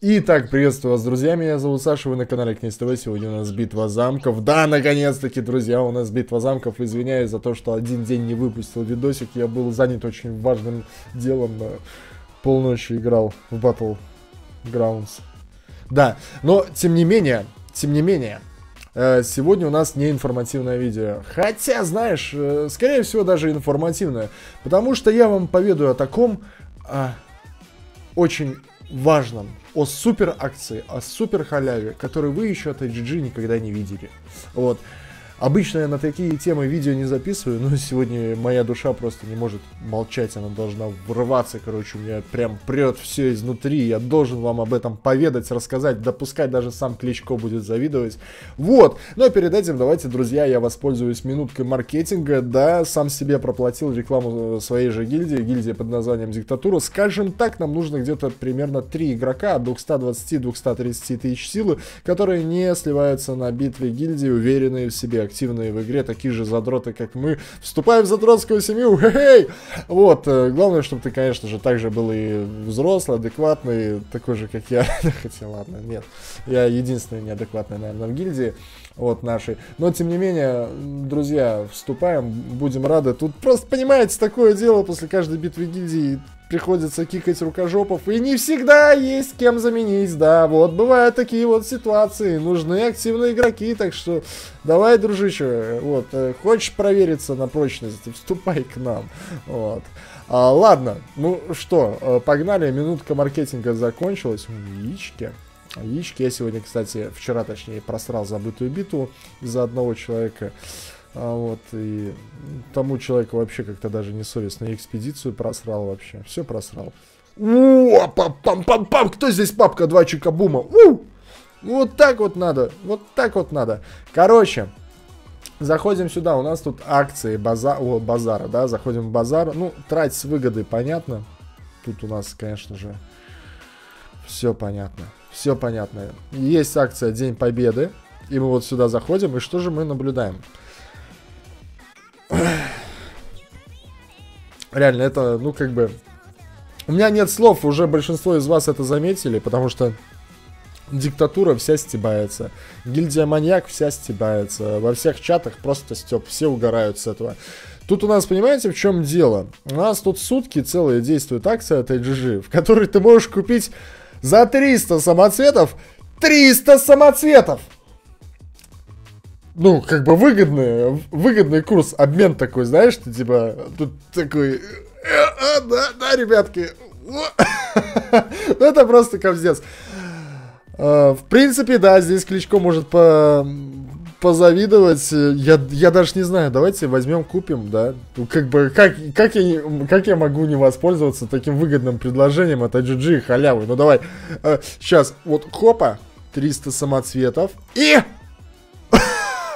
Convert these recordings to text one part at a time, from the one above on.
Итак, приветствую вас, друзья, меня зовут Саша, вы на канале Князь ТВ, сегодня у нас битва замков. Да, наконец-таки, друзья, у нас битва замков, извиняюсь за то, что один день не выпустил видосик, я был занят очень важным делом, полночи играл в Battle Grounds. Да, но, тем не менее, тем не менее, э, сегодня у нас не информативное видео. Хотя, знаешь, э, скорее всего даже информативное, потому что я вам поведаю о таком а, очень важном, о супер акции, о супер халяве, который вы еще от HG никогда не видели. Вот. Обычно я на такие темы видео не записываю, но сегодня моя душа просто не может молчать, она должна врываться, короче, у меня прям прет все изнутри, я должен вам об этом поведать, рассказать, допускать даже сам Кличко будет завидовать. Вот, но перед этим давайте, друзья, я воспользуюсь минуткой маркетинга, да, сам себе проплатил рекламу своей же гильдии, гильдия под названием Диктатура, скажем так, нам нужно где-то примерно 3 игрока от 220-230 тысяч силы, которые не сливаются на битве гильдии, уверенные в себе, активные в игре, такие же задроты, как мы. Вступаем в задротскую семью, хе-хей! Вот, э, главное, чтобы ты, конечно же, также был и взрослый, адекватный, такой же, как я. Хотя, ладно, нет. Я единственный неадекватный, наверное, в гильдии вот нашей. Но, тем не менее, друзья, вступаем, будем рады. Тут просто, понимаете, такое дело после каждой битвы гильдии приходится кикать рукожопов, и не всегда есть кем заменить, да, вот, бывают такие вот ситуации, нужны активные игроки, так что давай, дружище, вот, э, хочешь провериться на прочность, вступай к нам, вот. А, ладно, ну что, э, погнали, минутка маркетинга закончилась, яички. Яички я сегодня, кстати, вчера, точнее, просрал забытую битву из-за одного человека. А вот, и тому человеку вообще как-то даже не совестно. И экспедицию просрал вообще. Все просрал. О, пам пам пам пам Кто здесь папка? Два чикабума. У! Вот так вот надо. Вот так вот надо. Короче, заходим сюда. У нас тут акции база... О, базара, да? Заходим в базар. Ну, трать с выгодой, понятно. Тут у нас, конечно же, все понятно. Все понятно. Есть акция День Победы. И мы вот сюда заходим. И что же мы наблюдаем? Реально, это, ну, как бы... У меня нет слов, уже большинство из вас это заметили, потому что диктатура вся стебается. Гильдия маньяк вся стебается. Во всех чатах просто степ, все угорают с этого. Тут у нас, понимаете, в чем дело? У нас тут сутки целые действует акция от IGG, в которой ты можешь купить за 300 самоцветов 300 самоцветов! Ну, как бы выгодный, выгодный курс, обмен такой, знаешь, ты типа, тут такой, э, э, да, да, ребятки, ну, это просто капздец. А, в принципе, да, здесь Кличко может по позавидовать. Я, я даже не знаю, давайте возьмем, купим, да. Как бы, как, как, я, как я могу не воспользоваться таким выгодным предложением от IGG и халявы? Ну, давай, сейчас, вот, хопа, 300 самоцветов, и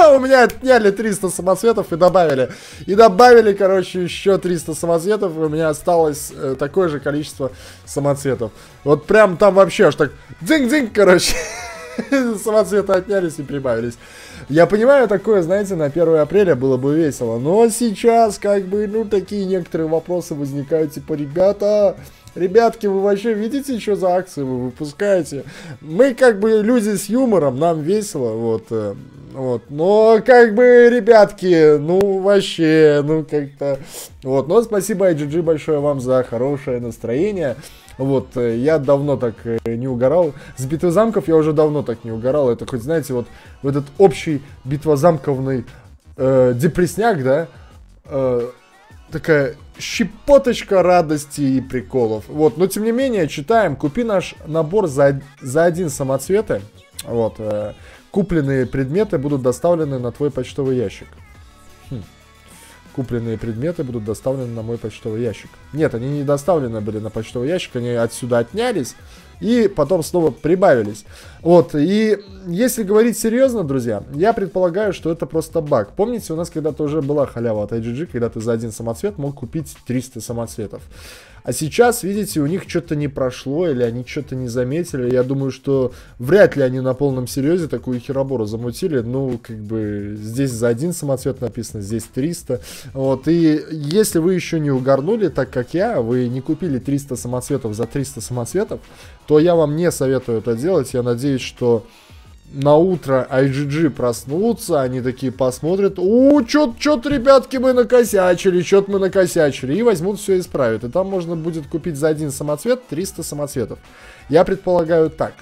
у меня отняли 300 самоцветов и добавили. И добавили, короче, еще 300 самоцветов, и у меня осталось э, такое же количество самоцветов. Вот прям там вообще аж так дзинь-дзинь, короче. Самоцветы отнялись и прибавились. Я понимаю, такое, знаете, на 1 апреля было бы весело. Но сейчас, как бы, ну, такие некоторые вопросы возникают, типа, ребята, Ребятки, вы вообще видите, что за акции вы выпускаете? Мы как бы люди с юмором, нам весело, вот. Э, вот. Но как бы, ребятки, ну вообще, ну как-то... Вот. Но спасибо IGG большое вам за хорошее настроение. Вот, э, я давно так э, не угорал. С битвы замков я уже давно так не угорал. Это хоть, знаете, вот в этот общий битвозамковный э, депресняк, да, э, такая щепоточка радости и приколов. Вот, но тем не менее, читаем. Купи наш набор за, за один самоцветы. Вот, э, Купленные предметы будут доставлены на твой почтовый ящик. Хм. Купленные предметы будут доставлены на мой почтовый ящик. Нет, они не доставлены были на почтовый ящик, они отсюда отнялись и потом снова прибавились. Вот, и если говорить серьезно, друзья, я предполагаю, что это просто баг. Помните, у нас когда-то уже была халява от IGG, когда ты за один самоцвет мог купить 300 самоцветов. А сейчас, видите, у них что-то не прошло, или они что-то не заметили. Я думаю, что вряд ли они на полном серьезе такую херобору замутили. Ну, как бы, здесь за один самоцвет написано, здесь 300. Вот, и если вы еще не угорнули, так как я, вы не купили 300 самоцветов за 300 самоцветов, то я вам не советую это делать. Я надеюсь, что на утро IGG проснутся, они такие посмотрят, у, чё-то, ребятки, мы накосячили, чё-то мы накосячили, и возьмут все и исправят. И там можно будет купить за один самоцвет 300 самоцветов. Я предполагаю так.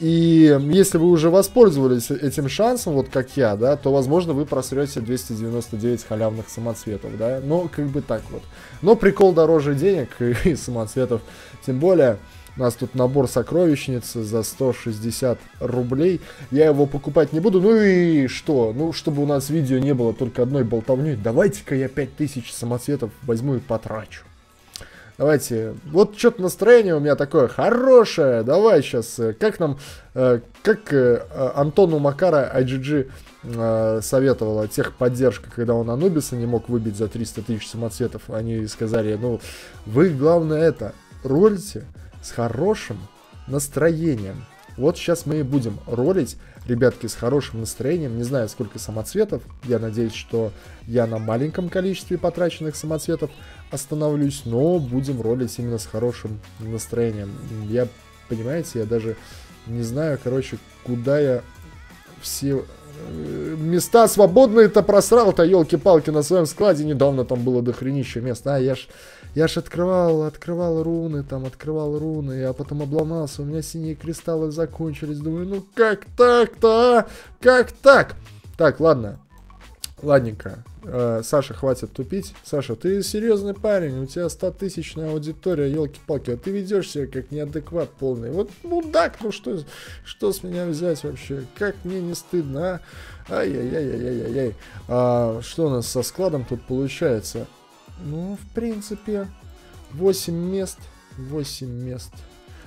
И если вы уже воспользовались этим шансом, вот как я, да, то, возможно, вы просрете 299 халявных самоцветов, да, но как бы так вот. Но прикол дороже денег и самоцветов, тем более... У нас тут набор сокровищницы за 160 рублей. Я его покупать не буду. Ну и что? Ну, чтобы у нас видео не было только одной болтовней, давайте-ка я 5000 самоцветов возьму и потрачу. Давайте. Вот что-то настроение у меня такое хорошее. Давай сейчас. Э, как нам, э, как э, Антону Макара IGG советовала техподдержка, когда он Анубиса не мог выбить за 300 тысяч самоцветов. Они сказали, ну, вы главное это, ролите с хорошим настроением. Вот сейчас мы и будем ролить, ребятки, с хорошим настроением. Не знаю, сколько самоцветов. Я надеюсь, что я на маленьком количестве потраченных самоцветов остановлюсь. Но будем ролить именно с хорошим настроением. Я, понимаете, я даже не знаю, короче, куда я все э, места свободные-то просрал-то, елки-палки, на своем складе недавно там было дохренища места. А я ж я ж открывал, открывал руны, там, открывал руны, я потом обломался, у меня синие кристаллы закончились. Думаю, ну как так-то, а? Как так? Так, ладно. Ладненько. Э, Саша, хватит тупить. Саша, ты серьезный парень, у тебя 100-тысячная аудитория, елки-палки, а ты ведешь себя как неадекват полный. Вот мудак, ну что, что с меня взять вообще? Как мне не стыдно, а? Ай-яй-яй-яй-яй-яй. А, что у нас со складом тут получается? Ну, в принципе, 8 мест. 8 мест.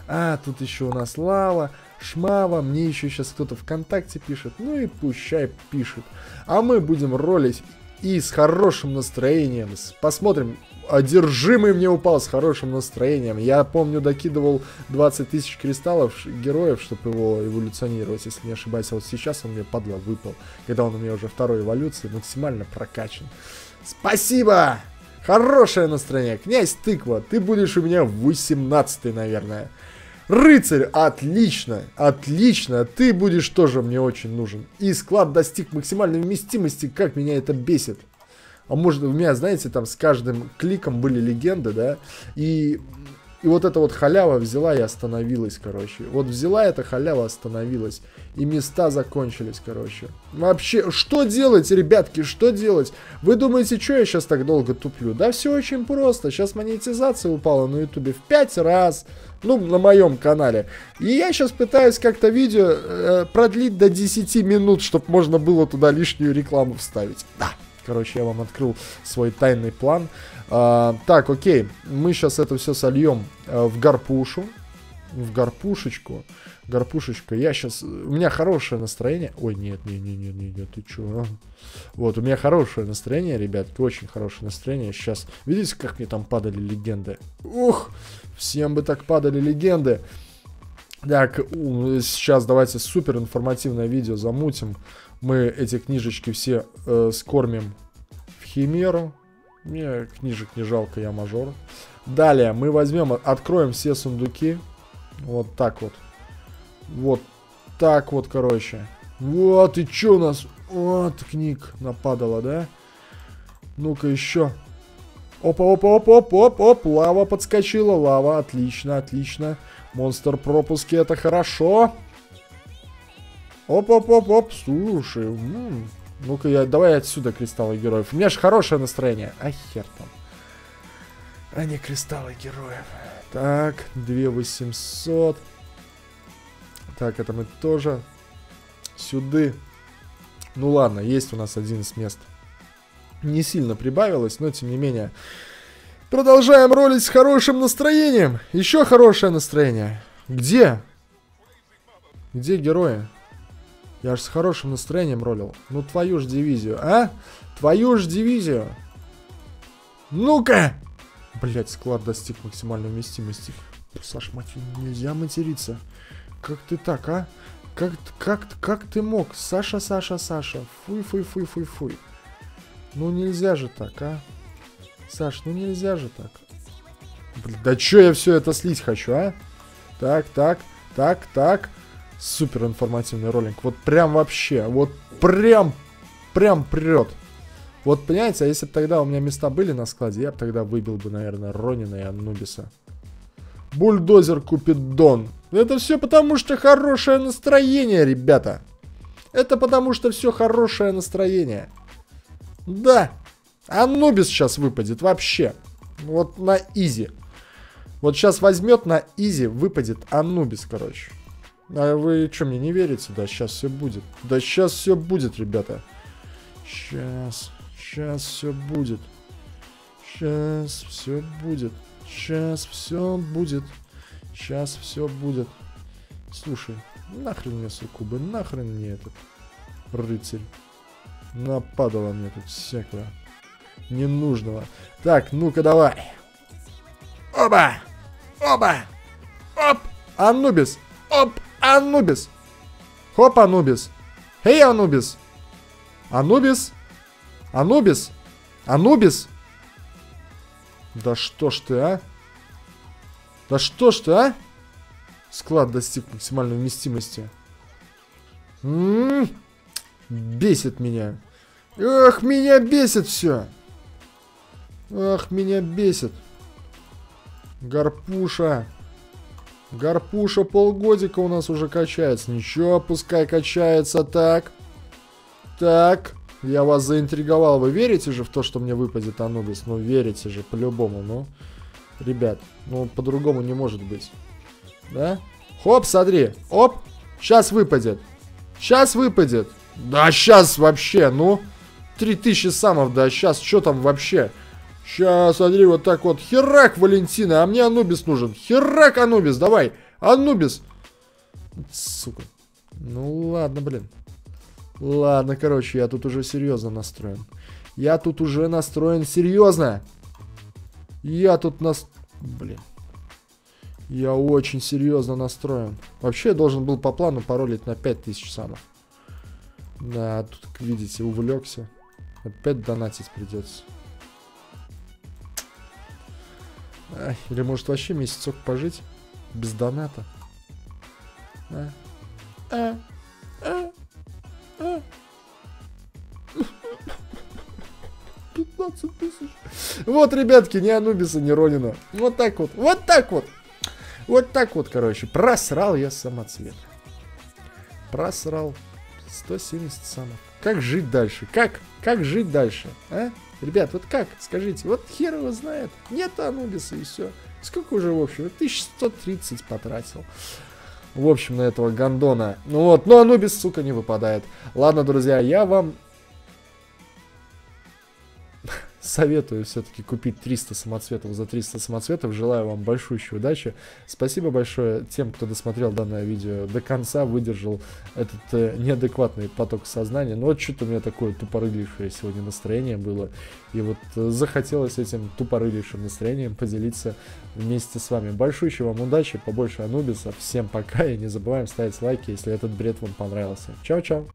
А, тут еще у нас Лава, Шмава, мне еще сейчас кто-то ВКонтакте пишет. Ну и пущай пишет. А мы будем ролить и с хорошим настроением. Посмотрим, одержимый мне упал с хорошим настроением. Я помню, докидывал 20 тысяч кристаллов героев, чтобы его эволюционировать, если не ошибаюсь. А вот сейчас он мне, падла, выпал. Когда он у меня уже второй эволюции, максимально прокачан. Спасибо! Хорошее настроение. Князь Тыква, ты будешь у меня 18 наверное. Рыцарь, отлично, отлично, ты будешь тоже мне очень нужен. И склад достиг максимальной вместимости, как меня это бесит. А может у меня, знаете, там с каждым кликом были легенды, да, и и вот эта вот халява взяла и остановилась, короче. Вот взяла эта халява, остановилась. И места закончились, короче. Вообще, что делать, ребятки, что делать? Вы думаете, что я сейчас так долго туплю? Да все очень просто. Сейчас монетизация упала на ютубе в 5 раз. Ну, на моем канале. И я сейчас пытаюсь как-то видео э, продлить до 10 минут, чтобы можно было туда лишнюю рекламу вставить. Да. Короче, я вам открыл свой тайный план. А, так, окей. Мы сейчас это все сольем а, в гарпушу. В гарпушечку. Гарпушечка. Я сейчас... У меня хорошее настроение. Ой, нет, нет, нет, нет, нет, нет, ты чё? Вот, у меня хорошее настроение, ребятки. Очень хорошее настроение. Сейчас... Видите, как мне там падали легенды? Ух! Всем бы так падали легенды. Так, сейчас давайте супер информативное видео замутим. Мы эти книжечки все э, скормим в Химеру. Мне книжек не жалко, я мажор. Далее мы возьмем, откроем все сундуки. Вот так вот. Вот так вот, короче. Вот, и что у нас? Вот, книг нападало, да? Ну-ка еще. Опа, опа, опа, оп, оп, оп, лава подскочила, лава, отлично, отлично. Монстр пропуски, это хорошо. Оп, оп, оп, оп, слушай, ну-ка, я, давай отсюда кристаллы героев. У меня же хорошее настроение. А хер там. А не кристаллы героев. Так, 2800. Так, это мы тоже сюда. Ну ладно, есть у нас 11 мест. Не сильно прибавилось, но тем не менее. Продолжаем ролить с хорошим настроением. Еще хорошее настроение. Где? Где герои? Я ж с хорошим настроением ролил. Ну твою ж дивизию, а? Твою ж дивизию. Ну-ка! Блять, склад достиг максимальной вместимости. Саш, мать, нельзя материться. Как ты так, а? Как, как, как ты мог? Саша, Саша, Саша. Фуй, фуй, фуй, фуй, фуй. Ну нельзя же так, а? Саш, ну нельзя же так. Блин, да чё я все это слить хочу, а? Так, так, так, так. Супер информативный ролик. Вот прям вообще, вот прям, прям прет. Вот понимаете, а если бы тогда у меня места были на складе, я бы тогда выбил бы, наверное, Ронина и Анубиса. Бульдозер Купидон. Это все потому, что хорошее настроение, ребята. Это потому, что все хорошее настроение. Да. Анубис сейчас выпадет вообще. Вот на изи. Вот сейчас возьмет на изи, выпадет Анубис, короче. А вы что, мне не верите? Да, сейчас все будет. Да, сейчас все будет, ребята. Сейчас, сейчас все будет. Сейчас все будет. Сейчас все будет. Сейчас все будет. Слушай, нахрен мне суккубы, нахрен мне этот рыцарь. Нападало мне тут всякого ненужного. Так, ну-ка давай. Оба! Оба! Оп! Анубис! Оп! Анубис! Хоп, Анубис! Эй, Анубис! Анубис! Анубис! Анубис! Да что ж ты, а? Да что ж ты, а? Склад достиг максимальной вместимости. М -м -м, бесит меня. Эх, меня бесит все. Ах, меня бесит. Гарпуша. Гарпуша полгодика у нас уже качается. Ничего, пускай качается так. Так. Я вас заинтриговал. Вы верите же в то, что мне выпадет Анубис? Ну, верите же, по-любому, ну. Ребят, ну, по-другому не может быть. Да? Хоп, смотри. Оп. Сейчас выпадет. Сейчас выпадет. Да, сейчас вообще, ну. 3000 самов, да, сейчас, что там вообще? Сейчас, смотри, вот так вот. Херак, Валентина, а мне Анубис нужен. Херак, Анубис, давай. Анубис. Сука. Ну ладно, блин. Ладно, короче, я тут уже серьезно настроен. Я тут уже настроен серьезно. Я тут нас... Блин. Я очень серьезно настроен. Вообще, я должен был по плану паролить на 5000 самов. Да, тут, видите, увлекся. Опять донатить придется. Или может вообще месяцок пожить без доната? А? А? А? А? 15 тысяч. Вот, ребятки, ни Анубиса, ни Ронина. Вот так вот. Вот так вот. Вот так вот, короче. Просрал я самоцвет. Просрал. 170 самых. Как жить дальше? Как? Как жить дальше? А? Ребят, вот как? Скажите, вот хер его знает. Нет Анубиса и все. Сколько уже, в общем? 1130 потратил. В общем, на этого гандона. Ну вот, но Анубис, сука, не выпадает. Ладно, друзья, я вам советую все-таки купить 300 самоцветов за 300 самоцветов. Желаю вам большущей удачи. Спасибо большое тем, кто досмотрел данное видео до конца, выдержал этот э, неадекватный поток сознания. Но вот что-то у меня такое тупорылейшее сегодня настроение было. И вот э, захотелось этим тупорылейшим настроением поделиться вместе с вами. Большущей вам удачи, побольше Анубиса. Всем пока и не забываем ставить лайки, если этот бред вам понравился. Чао-чао!